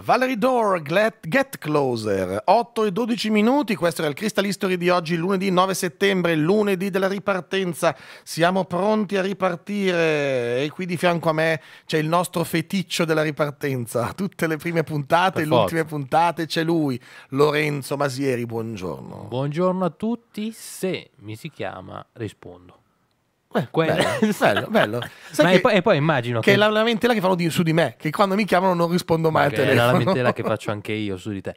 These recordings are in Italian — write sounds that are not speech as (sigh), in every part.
Valerie Door, Get, Get Closer, 8 e 12 minuti, questo era il Crystal History di oggi, lunedì 9 settembre, lunedì della ripartenza, siamo pronti a ripartire e qui di fianco a me c'è il nostro feticcio della ripartenza, (laughs) tutte le prime puntate, le ultime puntate c'è lui, Lorenzo Masieri, buongiorno. Buongiorno a tutti, se mi si chiama rispondo. Eh, bello, bello, bello. (laughs) Ma che, e, poi, e, poi, immagino che... Che è la lamentela che fanno di, su di me, che quando mi chiamano non rispondo mai al telefono. È la lamentela che (laughs) faccio anche io su di te.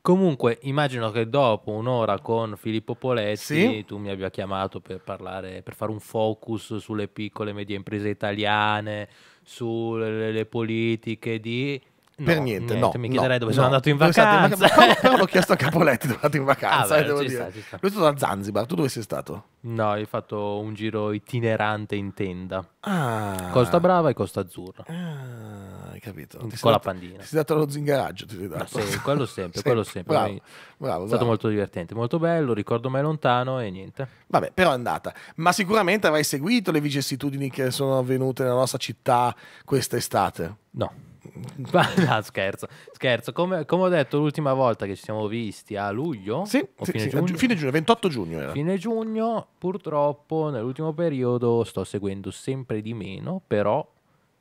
Comunque, immagino che dopo un'ora con Filippo Poletti sì? tu mi abbia chiamato per parlare, per fare un focus sulle piccole e medie imprese italiane, sulle politiche di No, per niente, niente, no. Mi chiederei no, dove sono andato in vacanza. In vacanza. però l'ho chiesto a (laughs) Capoletti dove è andato in vacanza. Ah, beh, devo dire. Sta, Lui è stato a Zanzibar, tu dove sei stato? No, hai fatto un giro itinerante in tenda. Ah. Costa Brava e Costa Azzurra. Ah, hai capito. Ti con la pandina. Ti sei dato lo zingaraggio, ti sei dato. sì, quello sempre, (laughs) quello sempre. Bravo, bravo, è stato bravo. molto divertente, molto bello, ricordo mai lontano e niente. Vabbè, però è andata. Ma sicuramente avrai seguito le vicissitudini che sono avvenute nella nostra città quest'estate. No. (laughs) no, scherzo, scherzo. Come, come, ho detto l'ultima volta che ci siamo visti a luglio, sì, sì, fine, sì, giugno, fine giugno, 28 giugno era. Fine giugno, purtroppo nell'ultimo periodo sto seguendo sempre di meno, però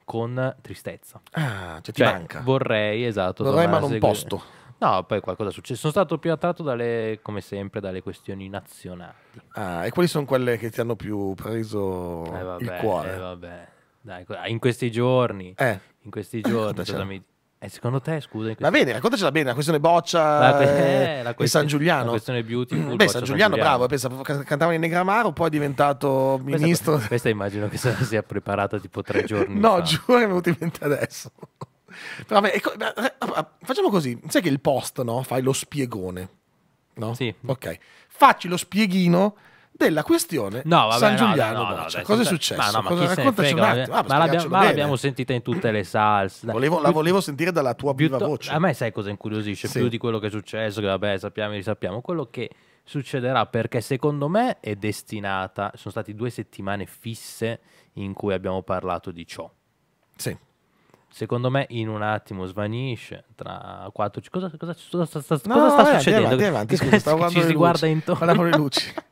con tristezza. Ah, cioè, cioè manca. Vorrei, esatto. Vorrei ma non segui... posto. No, poi qualcosa è successo. Sono stato più attratto dalle, come sempre, dalle questioni nazionali. Ah, e quali sono quelle che ti hanno più preso eh vabbè, il cuore? Eh vabbè. Dai, in questi giorni, eh. In questi giorni, cosa mi... Eh, secondo te, scusa. Va bene, raccontacela bene, la questione Boccia la, eh, la e San Giuliano. La questione beautiful. Beh, San Giuliano, bravo, pensa, cantava in Negramaro, poi è diventato ministro. Questa, questa immagino che si sia preparata tipo tre giorni no, fa. (laughs) giuro è venuto in mente adesso. Vabbè, ecco, facciamo così, sai che il post, no? Fai lo spiegone, no? Sì. Ok, facci lo spieghino della questione no, vabbè, San Giuliano no, no, no, cosa è successo? Ma, no, cosa, raccontaci un attimo. Ah, ma, l'abbiamo, ma l'abbiamo, sentita in tutte le salse. (laughs) Volevo, la volevo sentire dalla tua viva voce. A me sai cosa incuriosisce? Sì. Più di quello che è successo, che vabbè sappiamo e risappiamo, quello che succederà perché secondo me è destinata, sono state due settimane fisse in cui abbiamo parlato di ciò. Sì. Secondo me in un attimo svanisce tra quattro... Cosa, cosa, cosa, cosa, no, cosa sta avanti, succedendo? Avanti, avanti, (laughs) scusa, stavo ci si guarda intorno. Guardavo le luci. (laughs)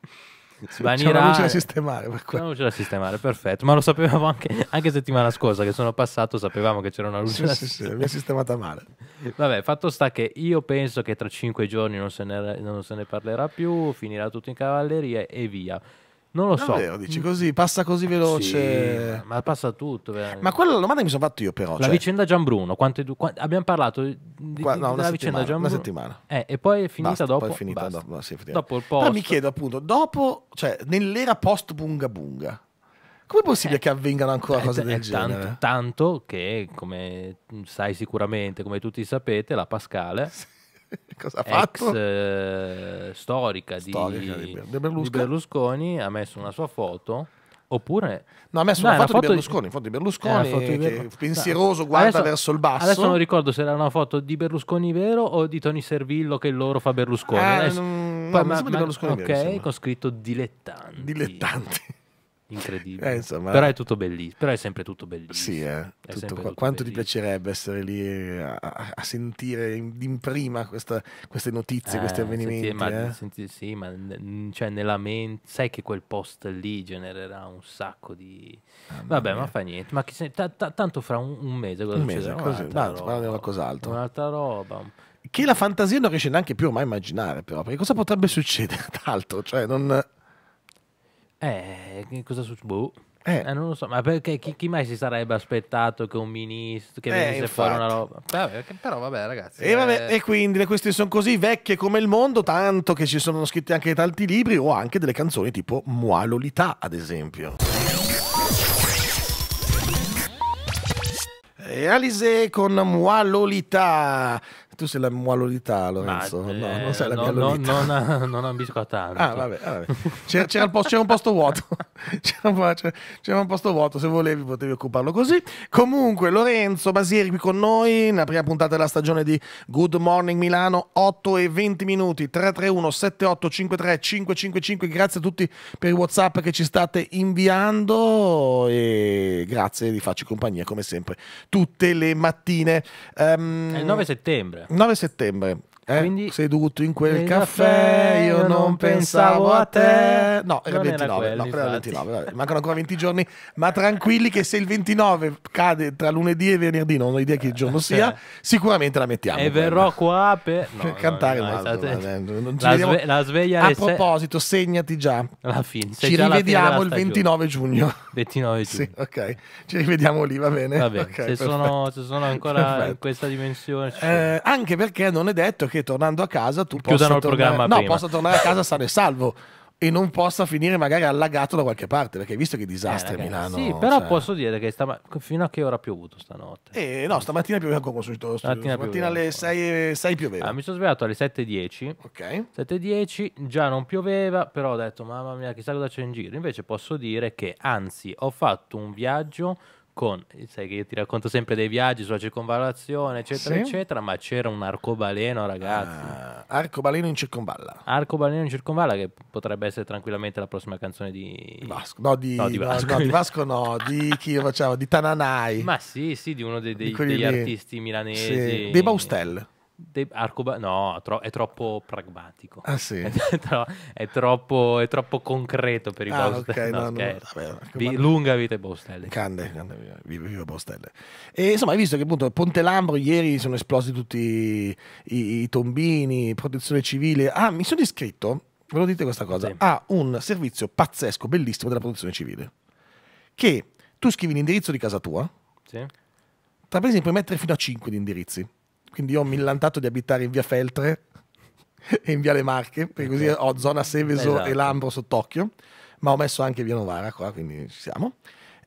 Svanirà. C'è una luce da sistemare. Per una luce da sistemare, perfetto. Ma lo sapevamo anche, anche settimana scorsa che sono passato, sapevamo che c'era una luce sì, da sì, sistemare. Sì, mi ha sistemata male. (laughs) Vabbè, fatto sta che io penso che tra cinque giorni non se ne, non se ne parlerà più, finirà tutto in cavalleria e via. Non lo so. Vero, dici così, passa così veloce. Sì, ma passa tutto. Veramente. Ma quella domanda che mi sono fatto io, però. La cioè... vicenda Gianbruno, quante, quante, abbiamo parlato di, Qua, no, della vicenda Gianbruno. Una settimana. Eh, e poi è finita Basta, dopo. Poi è finita dopo, no, sì, dopo il post. Però mi chiedo appunto, dopo, cioè nell'era post Bunga Bunga, Com'è possibile eh, che avvengano ancora cose del tanto, genere? Tanto che, come sai sicuramente, come tutti sapete, la Pascale (laughs) Cosa ha fatto? Ex eh, storica, storica di, di, Berlusconi. di, Berlusconi. ha messo una sua foto. Oppure no, ha messo no, una, foto foto di Berlusconi, foto di Berlusconi, foto di Ber... pensieroso, guarda adesso, verso il basso. Adesso non ricordo se era una foto di Berlusconi vero o di Tony Servillo che loro fa Berlusconi. Eh, adesso, non, poi, no, ma, ma, di Berlusconi ok, vero, con scritto dilettanti. Dilettanti incredibile. Eh, insomma, però è tutto bellissimo. Però è sempre tutto bellissimo. Sì, eh. tutto, tutto quanto bellissimo. ti piacerebbe essere lì a, a sentire in, in prima questa, queste notizie, eh, questi avvenimenti? Senti, ma, eh? senti, sì, ma cioè nella mente, sai che quel post lì genererà un sacco di. Ah, Vabbè, ma fa niente. Ma se, t- t- tanto fra un, un mese cosa un mese, così, un'altra, roba, qualcos'altro. Un'altra roba. Che la fantasia non riesce neanche più ormai a immaginare, però, perché cosa potrebbe succedere (laughs) d'altro? Cioè, non. Eh, cosa succede? Boh. Eh. Eh, non lo so, ma perché chi, chi, mai si sarebbe aspettato che un ministro che eh, venisse infatti. fuori una roba? Vabbè, però vabbè, ragazzi. E, vabbè, e, quindi le questioni sono così vecchie come il mondo, tanto che ci sono scritti anche tanti libri o anche delle canzoni tipo Moi Lolita, ad esempio. E Alice con Moi Lolita. Tu sei la mualolità, Lorenzo. Ma, no, eh, non sei la no, no, non, non ambisco a tanto. Ah, vabbè, vabbè. C'era, c'era, posto, c'era, un posto vuoto. (laughs) C'era, c'era, un posto vuoto, se volevi potevi occuparlo così. Comunque, Lorenzo Basieri qui con noi, nella prima puntata della stagione di Good Morning Milano, 8 e 20 minuti, 331 7853 555. Grazie a tutti per i WhatsApp che ci state inviando e grazie di farci compagnia come sempre tutte le mattine. Um, È il 9 settembre. 9 settembre. Eh? Quindi seduto in quel caffè, io non pensavo a te. No, era il 29, quello, no, era il 29 vabbè. mancano ancora 20 giorni, ma tranquilli che se il 29 cade tra lunedì e venerdì, non ho idea che giorno sia, sicuramente la mettiamo. E verrò qua per, no, per cantare no, no, la, sve- la, sveglia A proposito, segnati già. Alla fine, ci rivediamo il 29 giugno. (laughs) 29 giugno. Sì, ok. Ci rivediamo lì, va bene? Va bene. Okay, se, sono, se, sono, ancora perfetto. in questa dimensione. Eh, anche perché non è detto che tornando a casa tu Chiudano possa il tornare, no, possa tornare a casa sano e salvo e non possa finire magari allagato da qualche parte perché hai visto che disastro eh, a Milano sì però cioè... posso dire che stama... fino a che ora ha piovuto stanotte? Eh, no stamattina pioveva come consulto stamattina, stamattina alle 6, 6 pioveva. Ah, mi sono svegliato alle 7.10 ok. 7.10 già non pioveva però ho detto mamma mia chissà cosa c'è in giro. Invece posso dire che anzi ho fatto un viaggio con, sai che io ti racconto sempre dei viaggi sulla circonvallazione, eccetera, sì. eccetera, ma c'era un arcobaleno, ragazzi. Ah, arcobaleno in circonvalla. Arcobaleno in circonvalla che potrebbe essere tranquillamente la prossima canzone di Vasco. No, di, no, di Vasco. No, no, di Vasco no, di chi facciamo? Di Tananai. Ma sì, sì, di uno dei, dei, degli artisti milanesi. Sì. Dei Baustel. De- Arcoba- no, tro- è troppo pragmatico. Ah, sì. (laughs) è, tro- è, troppo, è, troppo, concreto per i ah, Baustelle. Okay, no, no, no, vabbè, Vi- lunga vita ai Baustelle. Cande, cande viva, viva Baustelle. E insomma, hai visto che appunto a Ponte Lambro ieri sono esplosi tutti i, i, i tombini, protezione civile. Ah, mi sono iscritto, ve lo dite questa cosa, sì. a un servizio pazzesco, bellissimo della protezione civile. Che tu scrivi l'indirizzo di casa tua. Sì. Tra esempio puoi mettere fino a 5 di indirizzi quindi ho millantato di abitare in via Feltre (laughs) e in via Le Marche, perché così ho zona Seveso esatto. e Lambro sott'occhio, ma ho messo anche via Novara qua, quindi ci siamo.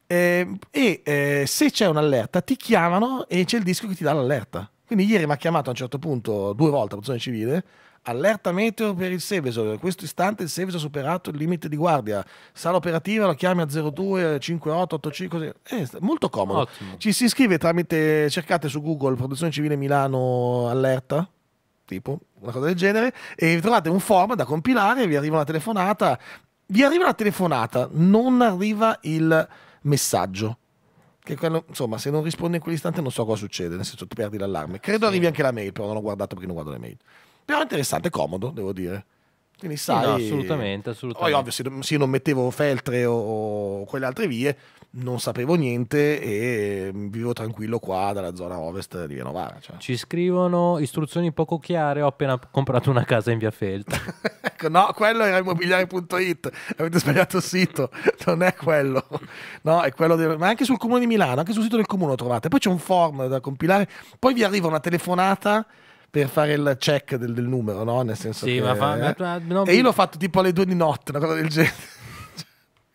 Eh, e eh, se c'è un'allerta ti chiamano e c'è il disco che ti dà l'allerta. Quindi ieri mi ha chiamato a un certo punto due volte la protezione civile Allerta meteo per il Seveso. In questo istante il Seveso ha superato il limite di guardia. Sala operativa, lo chiami a 02 58 85. Eh, molto comodo. Ottimo. Ci si iscrive tramite, cercate su Google Protezione Civile Milano Allerta, tipo una cosa del genere, e trovate un form da compilare, vi arriva una telefonata. Vi arriva la telefonata, non arriva il messaggio. Che quello, insomma, se non rispondi in quell'istante non so cosa succede, nel senso tu perdi l'allarme. Credo sì. arrivi anche la mail, però non ho guardato perché non guardo le mail. Però interessante, comodo, devo dire. Quindi sai, no, assolutamente, assolutamente. Poi ovvio, se, se, io non mettevo Feltre o, o, quelle altre vie, non sapevo niente e vivo tranquillo qua dalla zona ovest di Via Novara. Cioè. Ci scrivono istruzioni poco chiare, ho appena comprato una casa in Via Feltre. ecco, (laughs) no, quello era immobiliare.it, avete sbagliato il sito, non è quello. No, è quello del... Ma anche sul comune di Milano, anche sul sito del comune lo trovate. Poi c'è un form da compilare, poi vi arriva una telefonata per fare il check del, del numero, no? Nel senso sì, che, ma fa, eh? ma, no, e io l'ho fatto tipo alle due di notte, una cosa del genere. (laughs)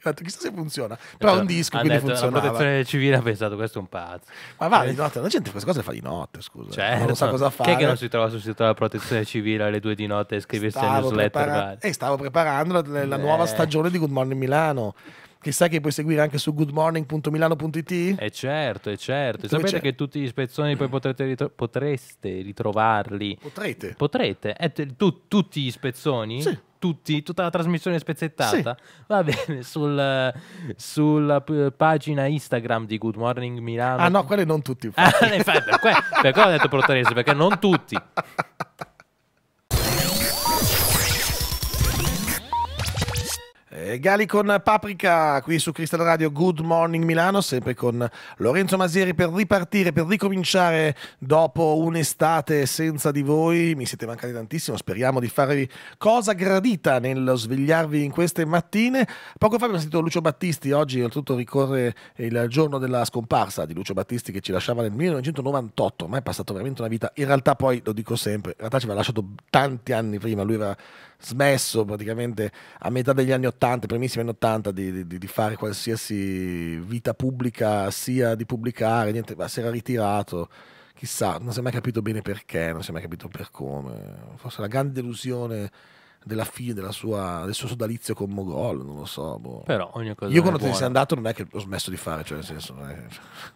Ho detto, chissà se funziona. Però è un disco, quindi detto, funzionava. La protezione civile ha pensato, questo è un pazzo. Ma va, di notte, la gente queste cose le fa di notte, scusa. Certo. Non sa cosa fare. Chi è che non si trova sul sito della protezione civile alle due di notte e scrive queste newsletter? Prepara- e stavo preparando la, la nuova stagione di Good Morning Milano che sai che puoi seguire anche su goodmorning.milano.it? E eh certo, è certo. Dove Sapete c'è? che tutti gli spezzoni poi ritro- potreste ritrovarli. Potrete. Potrete. Eh, tu, tutti gli spezzoni? Sì. Tutti, tutta la trasmissione spezzettata? Sì. Va bene, sul, sulla pagina Instagram di Good Morning Milano. Ah no, quelle non tutti. Ah, infatti, (laughs) per, que- per quello ho detto potreste, perché non tutti. (laughs) Gali con Paprika qui su Crystal Radio Good Morning Milano, sempre con Lorenzo Masieri per ripartire, per ricominciare dopo un'estate senza di voi. Mi siete mancati tantissimo, speriamo di farvi cosa gradita nel svegliarvi in queste mattine. Poco fa abbiamo sentito Lucio Battisti, oggi oltretutto ricorre il giorno della scomparsa di Lucio Battisti che ci lasciava nel 1998, ma è passato veramente una vita. In realtà poi, lo dico sempre, in realtà ci aveva lasciato tanti anni prima, lui aveva smesso praticamente a metà degli anni 80, primissimi anni 80, di, di, di, fare qualsiasi vita pubblica, sia di pubblicare, niente, si era ritirato chissà, non si è mai capito bene perché, non si è mai capito per come. Forse la grande delusione della fine della sua, del suo sodalizio con Mogol, non lo so. Boh. Però ogni cosa Io quando te ne sei andato non è che ho smesso di fare, cioè nel senso... Eh,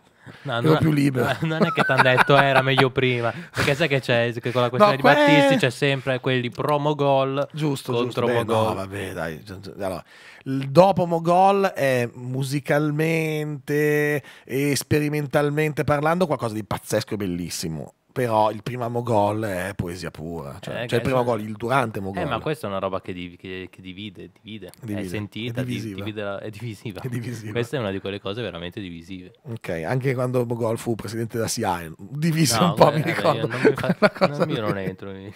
No, ero non, più libero. (laughs) non è che ti hanno detto "Eh, era meglio prima, perché sai che c'è che con la questione No, di que- Battisti c'è sempre quelli promo gol Giusto, contro giusto. Beh, Mogol. no, vabbè, dai. Allora, il dopo Mogol è musicalmente e sperimentalmente parlando qualcosa di pazzesco e bellissimo. Però il primo Mogol è poesia pura. Cioè, Eh, cioè il primo gol, il durante Mogol. Eh, ma questa è una roba che, div- che- che divide, divide, Divide, è sentita, è di- divisiva. divide la- è divisiva. È divisiva. Questa è una di quelle cose veramente divisive. Ok, anche quando Mogol fu presidente della SIAE, divise No, un po', mi guarda, ricordo. io non mi fa- (laughs) non- io non entro. in-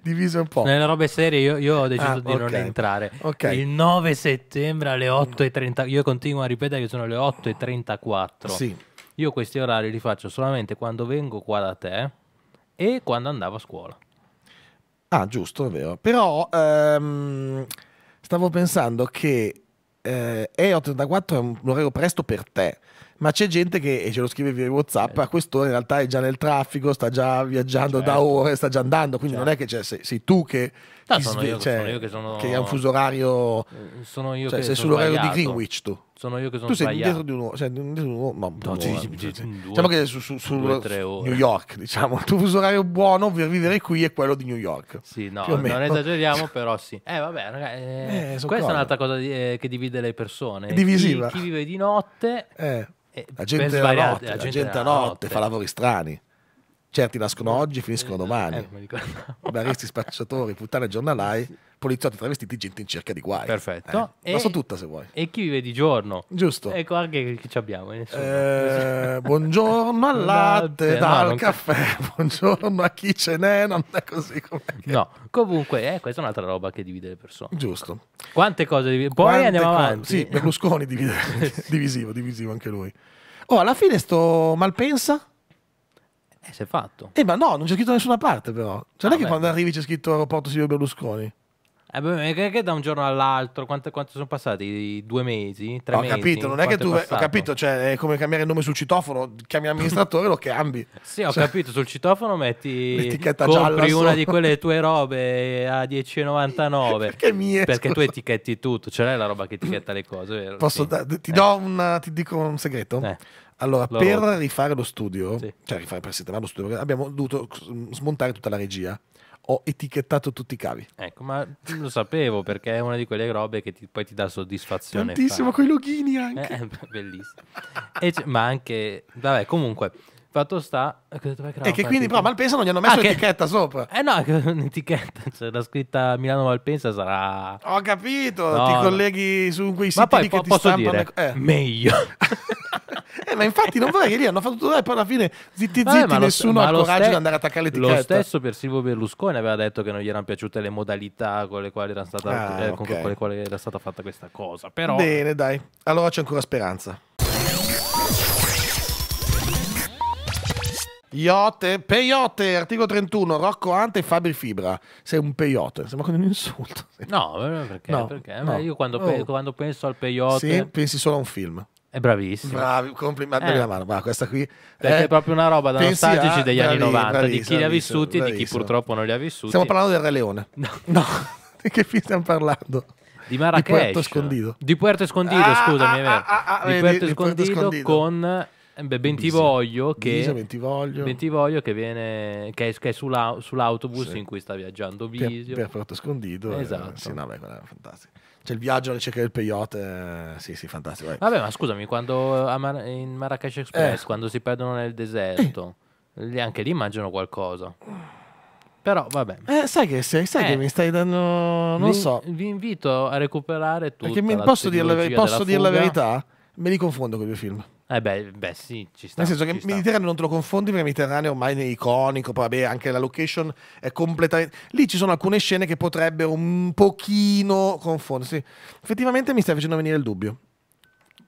Divise un po'. Nelle robe serie io, io ho deciso Ah, di non ok. entrare. Ok. Il 9 settembre alle 8.30, io continuo a ripetere che sono le 8.34. Sì. Io questi orari li faccio solamente quando vengo qua da te e quando andavo a scuola. Ah, giusto, è vero. Però ehm, stavo pensando che eh, E84 è un orario presto per te, ma c'è gente che, e ce lo scrive via WhatsApp, a quest'ora in realtà è già nel traffico, sta già viaggiando da Certo. ore, sta già andando, quindi Certo. non è che c'è- sei, sei tu che... No, sono sve- io- cioè, sono io che sono- hai un fuso orario... Eh, Sono io Cioè, che sei sono sull'orario di. Greenwich tu. Sono io che sono Tu sei sbagliato. dietro di un uomo, cioè, dietro di un uomo, no, No, sì, sì, sì. due- diciamo che su, su, su- due. New York, diciamo, il tuo fuso orario buono per vivere qui è quello di New York. Sì, no, non esageriamo, (laughs) però sì. Eh, vabbè, raga, eh, Eh, questa è un'altra cosa di- eh, che divide le persone. È divisiva. Chi, chi vive di notte... Eh. Eh, La gente svariate- notte, la gente della a notte fa lavori strani. Certi nascono oggi, finiscono domani. Eh, mi ricordavo. Baristi, spacciatori, puttane giornalai, poliziotti travestiti, gente in cerca di guai. Perfetto. Eh, E- La so tutta se vuoi. E chi vive di giorno? Giusto. Ecco anche chi ci abbiamo. nessuno. Eh, (laughs) buongiorno al latte, no, dal non- caffè, (laughs) buongiorno a chi ce n'è, non è così come... (laughs) No, comunque, eh, questa è un'altra roba che divide le persone. Giusto. Quante cose divi- Poi Quante andiamo avanti. Sì, Berlusconi divide- divisivo, divisivo anche lui. Oh, alla fine sto Malpensa? Eh, si è fatto. Eh, ma no, non c'è scritto da nessuna parte però. Cioè, non è che Vabbè. quando arrivi c'è scritto aeroporto Silvio Berlusconi? Eh, beh, che, da un giorno all'altro, quanto, quanto sono passati? Due mesi? Tre ho mesi? capito, non è che tu... Ho passato? capito, cioè è come cambiare il nome sul citofono, chiami l'amministratore e lo cambi. (laughs) Sì, ho Cioè, capito, sul citofono metti L'etichetta compri gialla una sopra. di quelle (laughs) tue robe a 10,99 Perché mie? perché tu scusa? etichetti tutto, ce l'hai la roba che etichetta le cose, vero? Posso Sì. da- ti Eh. do un ti dico un segreto? Eh. Allora, Lo per rifare lo studio, Sì. cioè rifare per sistemare lo studio, abbiamo dovuto smontare tutta la regia. Ho etichettato tutti i cavi. Ecco, ma lo sapevo perché è una di quelle robe che ti- poi ti dà soddisfazione. Tantissimo, con i logini anche. Eh, bellissimo. E c- ma anche, vabbè, comunque, fatto sta... dov'è che E che quindi però a Malpensa non gli hanno messo Ah, che- l'etichetta sopra. Eh no, (laughs) che un'etichetta, c'è la scritta Milano Malpensa sarà... Ho capito, No, ti colleghi su quei siti Ma poi che po- ti posso stampano dire, eh. meglio. (laughs) Eh, ma infatti non vorrei che lì hanno fatto tutto e poi alla fine zitti Vabbè, zitti lo- nessuno ha lo coraggio ste- di andare a attaccare Lo l'etichetta. stesso per Silvio Berlusconi aveva detto che non gli erano piaciute le modalità con le quali era stata, Ah, eh, con ok. con le quali era stata fatta questa cosa. Però Bene, dai. Allora c'è ancora speranza. Iote, peyote, articolo 31, Rocco Ante e Fabri Fibra. Sei un peyote, sembra come un insulto. No, eh, perché? No, perché? no. Io quando, pe- Oh. quando penso al peyote Sì, pensi solo a un film. È bravissimo. Bravi, complimenti. Eh. La mano, va, questa qui. Perché eh, è proprio una roba da pensi nostalgici degli anni bravi- 90, di chi bravissimo, li ha bravissimo, vissuti e di chi bravissimo. purtroppo non li ha vissuti. Stiamo parlando del Re Leone. (laughs) No. No, (laughs) di che film stiamo parlando? Di Marrakesh. Puerto Escondido. Di Puerto Escondido, Ah, scusami, è vero. ah, ah, ah, di Puerto di Puerto Escondido, con eh, beh, Bentivoglio che... Bentivoglio. Bentivoglio che viene che è, che è sulla- sull'autobus Sì. in cui sta viaggiando per, Visio. per Porto Escondido. eh, Esatto. sì, no, beh, è fantastico. C'è il viaggio alla ricerca del peyote. eh, sì, sì, fantastico. vai. Vabbè, ma scusami, quando Mar- in Marrakesh Express, Eh. quando si perdono nel deserto, lì- anche lì mangiano qualcosa. Però vabbè. Eh, sai che, sai, sai Eh. che mi stai dando. Non vi, so. Vi invito a recuperare tutto. Perché mi, posso, veri- posso dire la verità? Me li confondo con i due film. Eh beh, beh, sì, ci sta. Nel senso che sta. Mediterraneo non te lo confondi perché Mediterraneo ormai è iconico, poi vabbè, anche la location è completamente... Lì ci sono alcune scene che potrebbero un pochino confondersi. Effettivamente mi stai facendo venire il dubbio.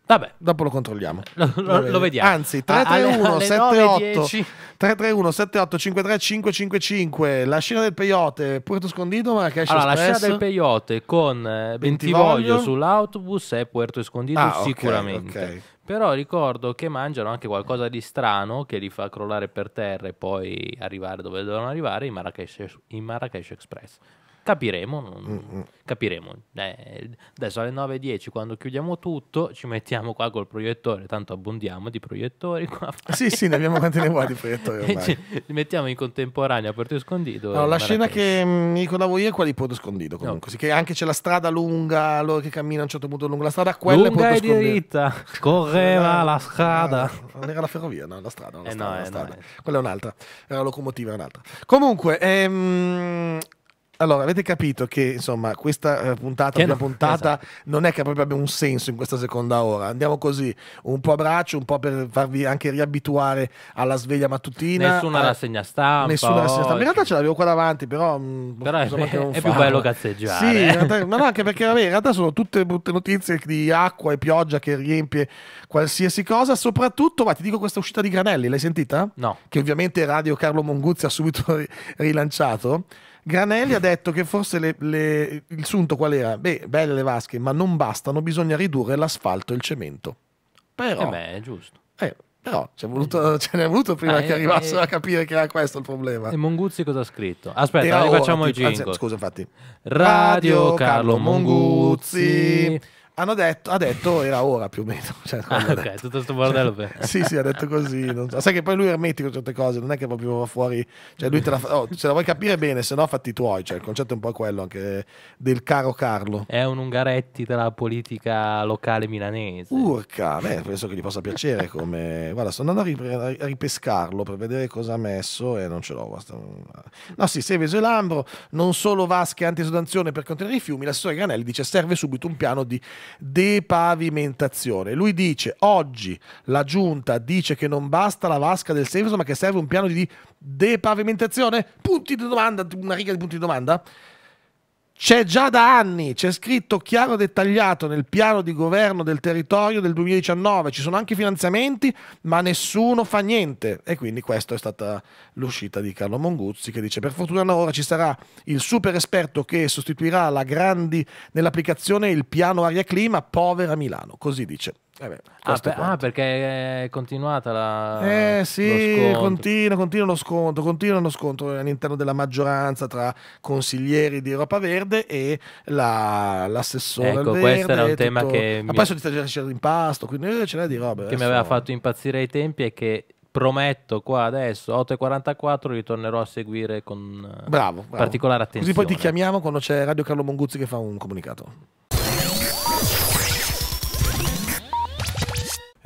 Vabbè, Dopo lo controlliamo. lo, lo- lo vediamo. Anzi, A- alle- 331 alle 78 9:10 331 78 53 555 la scena del peyote Puerto Escondido Marrakesh allora, Express la scena del peyote con eh, Bentivoglio sull'autobus è Puerto Escondido Ah, sicuramente. ok. però ricordo che mangiano anche qualcosa di strano che li fa crollare per terra e poi arrivare dove devono arrivare in Marrakesh, in Marrakesh Express capiremo non- Mm, mm. capiremo Eh, adesso alle 9.10 quando chiudiamo tutto ci mettiamo qua col proiettore tanto abbondiamo di proiettori qua sì sì ne abbiamo quanti ne vuoi di proiettori (laughs) ormai li mettiamo in contemporanea a Puerto Escondido No, la scena che mm, mi ricordavo io è quella di Porto Escondido comunque, sì, che anche c'è la strada lunga, loro che camminano a un certo punto lungo la strada, quella è lunga Porto e Escondido. diritta (laughs) correva la strada Ah, non era la ferrovia, no, la strada, no, la Eh strada, no, la eh strada. no, eh. Quella è un'altra, era la locomotiva, è un'altra. Comunque, ehm, allora, avete capito che insomma questa eh, puntata, no, puntata non è che proprio abbia un senso in questa seconda ora. Andiamo così, un po' a braccio, un po' per farvi anche riabituare alla sveglia mattutina. nessuna Eh, rassegna stampa Nessuna rassegna stampa. In realtà ce l'avevo qua davanti, però. mh, Però è- insomma, non è più bello cazzeggiare. Sì, realtà- ma no, anche perché vabbè, in realtà sono tutte brutte notizie di acqua e pioggia che riempie qualsiasi cosa. Soprattutto, ma ti dico questa uscita di Granelli, l'hai sentita? no Che ovviamente Radio Carlo Monguzzi ha subito ri- rilanciato. Granelli ha detto che forse le- le- il sunto qual era? Beh, belle le vasche, ma non bastano, bisogna ridurre l'asfalto e il cemento. Però, eh beh è giusto eh, però voluto- (laughs) ce n'è voluto prima Ah, che eh, arrivassero eh. a capire che era questo il problema. e Monguzzi cosa ha scritto aspetta ora, il tipo- anzi, jingle scusa, infatti. Radio Carlo Monguzzi Hanno detto, ha detto era ora più o meno. (laughs) Cioè, Ah, ok, detto. tutto sto bordello per... (laughs) Sì, sì, ha detto così. so. Sai che poi lui è ermetico certe cose, non è che proprio va fuori. Cioè, lui te la fa- oh, se la vuoi capire bene, se no fatti i tuoi. Cioè, il concetto è un po' quello anche del caro Carlo. è un Ungaretti della politica locale milanese Urca, beh, penso che gli possa piacere come... Guarda, sto andando a, ri- a ripescarlo per vedere cosa ha messo e non ce l'ho. basta. No, sì, Seveso e Lambro, non solo vasche antiesondazione per contenere i fiumi, l'assessore Granelli dice serve subito un piano di depavimentazione. Lui dice, oggi la giunta dice che non basta la vasca del Seveso, ma che serve un piano di depavimentazione? Punti di domanda, una riga di punti di domanda? C'è già da anni, c'è scritto chiaro e dettagliato nel piano di governo del territorio del 2019, ci sono anche finanziamenti, ma nessuno fa niente. E quindi questa è stata l'uscita di Carlo Monguzzi che dice per fortuna ora ci sarà il super esperto che sostituirà la Grandi nell'applicazione il piano aria clima povera Milano, così dice. Eh beh, Ah, per- ah, perché è continuata la Eh sì, continua, continua lo scontro, continua lo scontro all'interno della maggioranza tra consiglieri di Europa Verde e la- l'assessore Ecco, questo era un tema tutto- che Ma mi- poi sono di l'impasto, quindi eh, ce n'è di robe. che mi aveva fatto impazzire ai tempi e che prometto qua adesso 8.44 ritornerò a seguire con eh, Bravo, bravo. particolare attenzione. Così poi ti chiamiamo quando c'è Radio Carlo Monguzzi che fa un comunicato.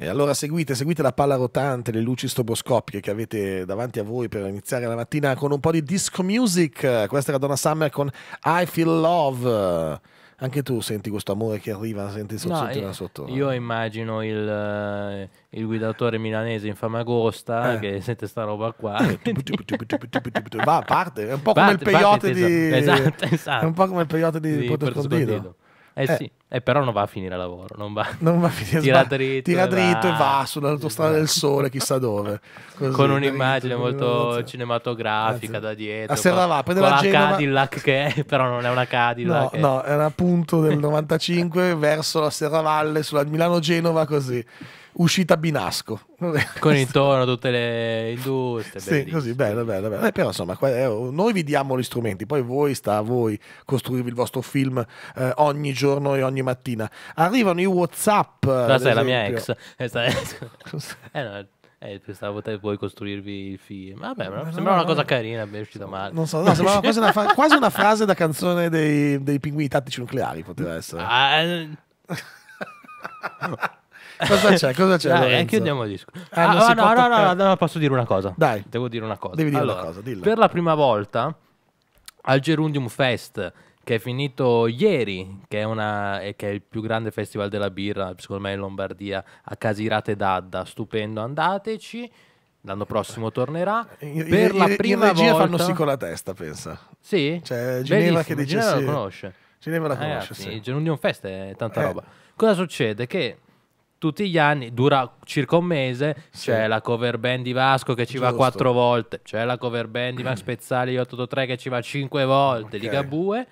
E allora seguite, seguite la palla rotante, le luci stroboscopiche che avete davanti a voi per iniziare la mattina con un po' di disco music. Questa era Donna Summer con I Feel Love. Anche tu senti questo amore che arriva, senti sotto, No, senti io, là sotto. io immagino il, eh, il guidatore milanese in Famagosta Eh. che sente sta roba qua. Va a parte, è un po' come il Parte, peyote parte, di esatto, esatto. (laughs) È un po' come il peyote di Di Porto Porto Escondido. Escondido. Eh, Eh. sì, eh, però non va a finire lavoro, non va. Non va a finire Tira dritto tira e dritto e va. va sull'autostrada del sole, chissà dove. Così, con dritto, un'immagine molto dritto. cinematografica Anzi, da dietro. a Serravalle, con, prende con la Genova- Cadillac che è, (laughs) però non è una No, Cadillac. è- no, era appunto del 95 (laughs) verso la Serravalle, sulla Milano-Genova, così. Uscita Binasco. (laughs) Con intorno tutte le industrie. Sì, così, bello, bello, bello. Eh, però insomma, eh, noi vi diamo gli strumenti, poi voi sta a voi costruirvi il vostro film eh, ogni giorno e ogni mattina. Arrivano i WhatsApp. Questa è la mia ex. (laughs) Eh, no, eh, pensavo te vuoi costruirvi il film. Vabbè, ma no, sembra una no. cosa carina, mi è uscita male. Non so, no, sembrava quasi una, fra- (laughs) quasi una frase da canzone dei, dei pinguini tattici nucleari, poteva essere. Ah, eh, (laughs) Cosa c'è? Cosa c'è? dai, Lorenzo? chiudiamo il disco. Ah, Ah, si no, no, no, toccare. no, no, posso dire una cosa. Dai. Devo dire una cosa. Devi dire una Allora, cosa, dilla. Per la prima volta al Gerundium Fest, che è finito ieri, che è, una, che è il più grande festival della birra, secondo me in Lombardia, a Casirate d'Adda, stupendo, andateci. L'anno prossimo tornerà. In, per in- la in prima regia volta... fanno sì con la testa, pensa. Sì? C'è Ginevra che Bellissimo, dice Ginevra sì. lo conosce. Ginevra la Ragazzi, conosce, sì. il Gerundium Fest è tanta Eh. roba. Cosa succede? Che tutti gli anni, dura circa un mese, Sì. c'è la cover band di Vasco che ci va Giusto. quattro volte, c'è la cover band di Max Pezzali 883 che ci va cinque volte, Ok. di Gabue.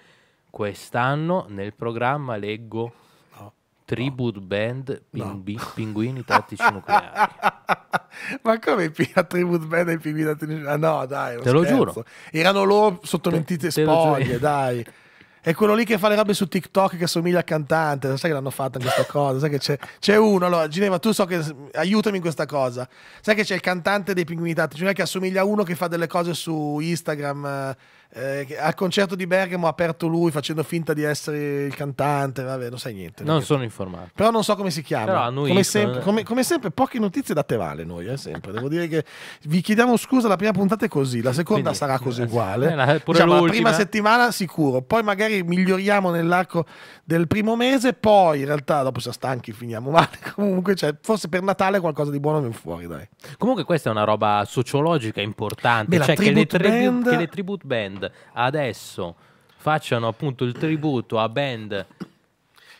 Quest'anno nel programma leggo No. Tribute Band No. Pingui- Pinguini Tattici Nucleari. (laughs) Ma come pi- Tribute Band e i pinguini tattici- Ah, no, dai, Te lo scherzo. giuro. Erano loro sotto mentite spoglie, dai. È quello lì che fa le robe su TikTok che assomiglia al cantante. Sai che l'hanno fatta questa cosa? Sai che c'è, c'è uno. Allora, Ginevra, tu so che aiutami in questa cosa. Sai che c'è il cantante dei pinguini tattici, non è che assomiglia a uno che fa delle cose su Instagram. eh, che al concerto di Bergamo ha aperto lui facendo finta di essere il cantante. Vabbè, non sai niente. Non perché- sono informato. però non so come si chiama. Come, sempre, eh. come- come sempre, poche notizie da te vale noi, eh, sempre. Devo dire che vi chiediamo scusa, la prima puntata è così, la seconda Quindi, sarà così eh, uguale. eh, la- Diciamo, la prima settimana sicuro, poi magari miglioriamo nell'arco del primo mese, poi in realtà dopo siamo stanchi, finiamo male. (laughs) Comunque, cioè, forse per Natale qualcosa di buono viene fuori, dai. Comunque questa è una roba sociologica importante, Beh, cioè che le, tribute tribu- band- che le tribute band adesso facciano appunto il tributo a band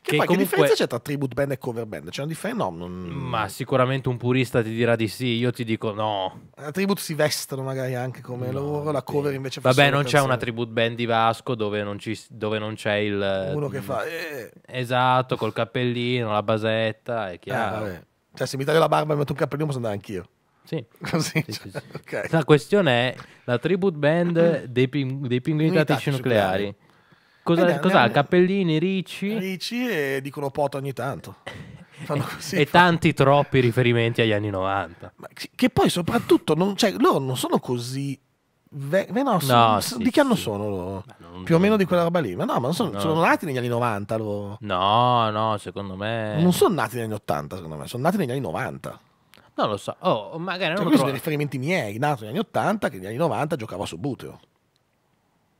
Che, che poi, che comunque differenza c'è tra tribute band e cover band? C'è una differenza? No, non... ma sicuramente un purista ti dirà di sì, io ti dico no. La tribute si vestono magari anche come No, loro, la cover invece fa Vabbè, non c'è una tribute band di Vasco dove non, ci- dove non c'è il Uno che fa... eh, Esatto, col cappellino, la basetta, è Ah, chiaro. vabbè. Cioè, se mi taglio la barba e metto un cappellino posso andare anch'io. Sì. Così. (laughs) Sì, sì, cioè, sì. ok. La questione è la tribute band dei, ping- dei pinguini tattici nucleari. nucleari. Cosa, Vedi, cos'ha? andiamo- Cappellini, ricci Ricci e dicono poto ogni tanto. (laughs) Così. e fanno- tanti troppi riferimenti agli anni 90. Ma che- poi soprattutto non, cioè, loro non sono così... ve- no, No, sì, di che anno sì. sono loro? Non- Più o meno di quella roba lì. Ma no, ma sono, No. sono nati negli anni 90 loro. No, no, secondo me... Non sono nati negli anni 80, secondo me. Sono nati negli anni 90. Non lo so. Oh, magari Cioè, non lo questi sono trovo. i riferimenti miei. Nato negli anni 80, che negli anni 90 giocava su Buteo.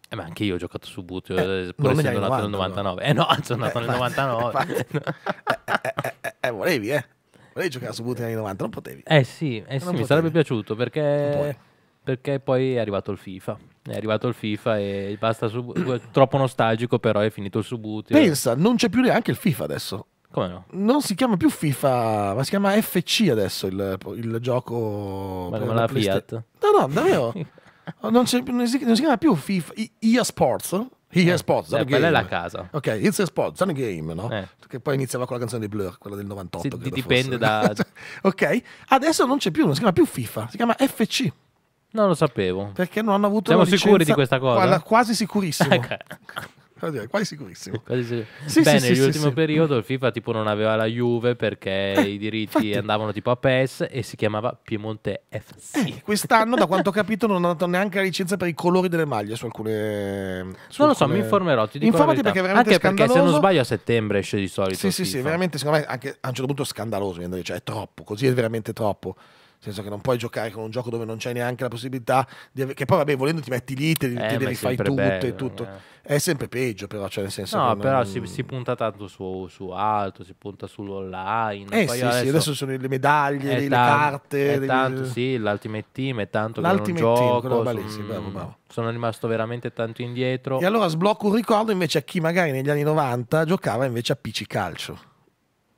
Eh, ma anche io ho giocato su Buteo, Eh, eh, pur essendo nato nel 90, 99. Eh no, sono nato Eh, nel infatti, 99. infatti. (laughs) eh, eh, eh, eh, volevi, eh? Volevi giocare su Buteo negli anni 90, non potevi. Eh sì, eh sì, Non mi potevi. sarebbe piaciuto perché, perché poi è arrivato il FIFA. È arrivato il FIFA e basta su, troppo nostalgico, però è finito il Subuteo. Pensa, non c'è più neanche il FIFA adesso. Come no? Non si chiama più FIFA, ma si chiama FC adesso il, il gioco. Ma come la. Fiat? No, no, davvero. non, c'è- non si, non si chiama più FIFA. EA Sports. EA Sports. Eh, quella è la casa. Ok, It's a Sport, a game, no? Eh. Che poi iniziava con la canzone di Blur, quella del 98. Sì, dipende fosse. da- (laughs) ok, adesso non c'è più, non si chiama più FIFA, si chiama FC. Non lo sapevo. Perché non hanno avuto Siamo sicuri di questa cosa? Quasi sicurissimo. (laughs) (laughs) Quasi sicurissimo. Quasi sì. Sì, Beh, sì, sì, nell'ultimo sì, sì. periodo il FIFA tipo non aveva la Juve perché Eh, i diritti infatti. andavano tipo a PES e si chiamava Piemonte FC. Eh, quest'anno, da quanto ho capito, non hanno dato neanche la licenza per i colori delle maglie su alcune. su non lo so, alcune- mi informerò. Ti dico Informati perché veramente Anche perché se non sbaglio a settembre esce di solito. Sì, sì, sì, FIFA. veramente, secondo me anche a un certo punto è scandaloso, cioè è troppo, così è veramente troppo. Nel senso che non puoi giocare con un gioco dove non c'è neanche la possibilità di ave- che poi vabbè, volendo ti metti lì, te, Eh, è devi fare tutto bello, e tutto. eh. È sempre peggio però, cioè nel senso No, però non- si, si punta tanto su, su alto, si punta sull'online. Eh sì, sì, adesso sono le medaglie, le tan- carte, è le- tanto, sì, l'Ultimate Team è tanto che non L'Ultimate Team, gioco. quella roba lì, son- sì, bravo, bravo. Sono rimasto veramente tanto indietro. E allora sblocco un ricordo invece a chi magari negli anni 90 giocava invece a PC Calcio.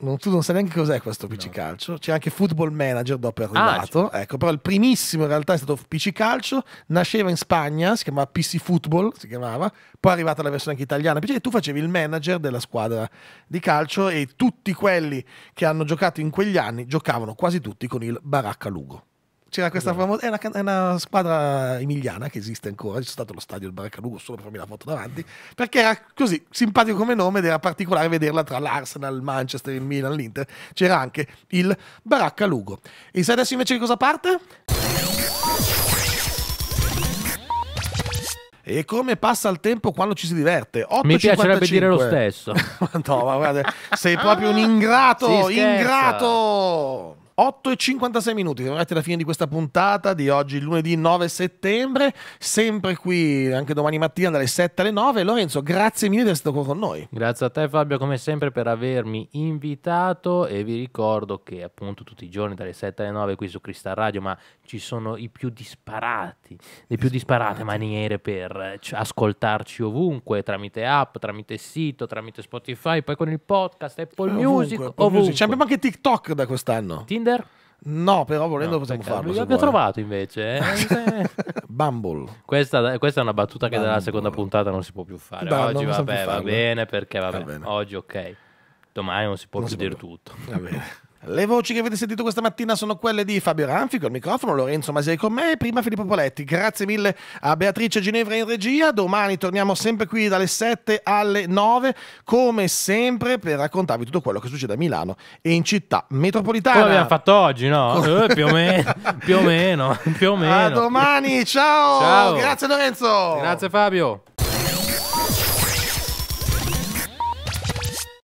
Non, tu non sai neanche cos'è questo PC Calcio. C'è anche Football Manager dopo è Ah, arrivato. ecco, però il primissimo in realtà è stato PC Calcio. Nasceva in Spagna, si chiamava PC Football, si chiamava. Poi è arrivata la versione anche italiana. Perché tu facevi il manager della squadra di calcio e tutti quelli che hanno giocato in quegli anni giocavano quasi tutti con il Baracca Lugo. C'era questa famosa, è una, è una squadra emiliana che esiste ancora, c'è stato lo stadio del Baraccalugo solo per farmi la foto davanti, perché era così simpatico come nome ed era particolare vederla tra l'Arsenal, il Manchester, il Milan, l'Inter, c'era anche il Baraccalugo. E sai adesso invece che cosa parte? E come passa il tempo quando ci si diverte? 8.55. Mi piacerebbe dire lo stesso. (laughs) no, ma guarda, sei proprio un ingrato, ingrato. 8 e 56 minuti, siamo arrivati alla fine di questa puntata di oggi, lunedì 9 settembre, sempre qui anche domani mattina dalle 7 alle 9. Lorenzo, grazie mille di essere stato con noi. Grazie a te Fabio come sempre per avermi invitato e vi ricordo che appunto tutti i giorni dalle 7 alle 9 qui su Cristal Radio ma ci sono i più disparati, le più disparate maniere per ascoltarci ovunque, tramite app, tramite sito, tramite Spotify, poi con il podcast, Apple ovunque, Music, Apple ovunque. Music. abbiamo anche TikTok da quest'anno. Tinder? No, però volendo no, possiamo farlo. L'abbiamo trovato invece. Eh? (laughs) Bumble. Questa, questa, è una battuta che Bumble. dalla seconda puntata non si può più fare. No, oggi vabbè, va bene perché vabbè, va bene. oggi ok. Domani non si può non più dire tutto. Va bene. (laughs) Le voci che avete sentito questa mattina sono quelle di Fabio Ranfi col microfono, Lorenzo Masei con me e prima Filippo Poletti. Grazie mille a Beatrice Ginevra in regia. Domani torniamo sempre qui dalle 7 alle 9, come sempre, per raccontarvi tutto quello che succede a Milano e in città metropolitana. Come abbiamo fatto oggi, no? eh, (laughs) più, o meno, più o meno, più o meno. A domani, ciao! ciao. Grazie Lorenzo! Grazie Fabio!